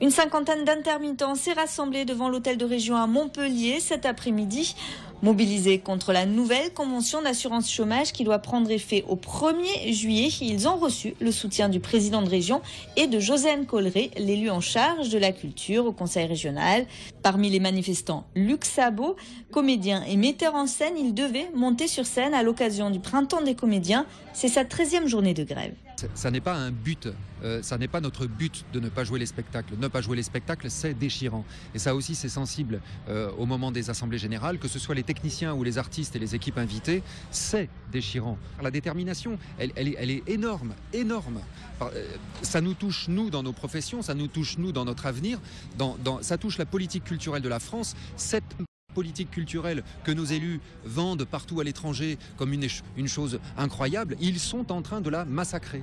Une cinquantaine d'intermittents s'est rassemblée devant l'hôtel de région à Montpellier cet après-midi. Mobilisés contre la nouvelle convention d'assurance chômage qui doit prendre effet au 1er juillet, ils ont reçu le soutien du président de région et de Josiane Colleret, l'élu en charge de la culture au conseil régional. Parmi les manifestants, Luc Sabot, comédien et metteur en scène, il devait monter sur scène à l'occasion du printemps des comédiens. C'est sa 13e journée de grève. Ça n'est pas un but, euh, ça n'est pas notre but de ne pas jouer les spectacles. Ne pas jouer les spectacles, c'est déchirant. Et ça aussi, c'est sensible euh, au moment des assemblées générales, que ce soit les techniciens ou les artistes et les équipes invitées, c'est déchirant. La détermination, elle, est, énorme, énorme. Euh, ça nous touche, nous, dans nos professions, ça nous touche, nous, dans notre avenir, ça touche la politique culturelle de la France. Cette politique culturelle que nos élus vendent partout à l'étranger comme une chose incroyable, ils sont en train de la massacrer.